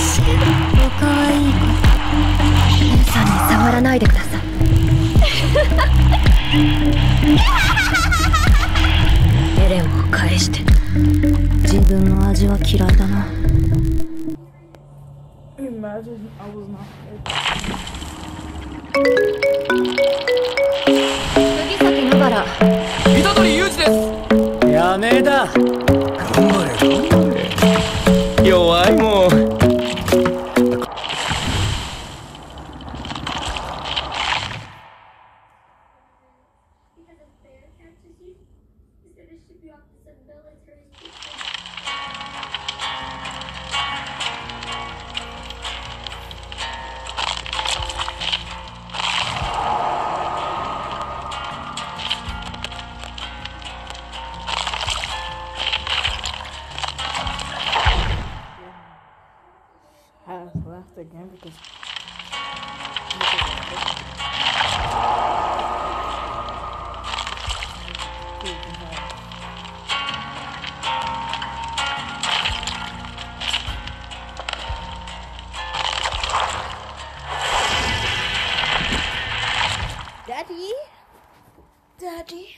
おかわいい子姉さんに触らないでくださいエレンを返して自分の味は嫌いだな麦崎ながら。三鳥裕二です。やめだ。daddy.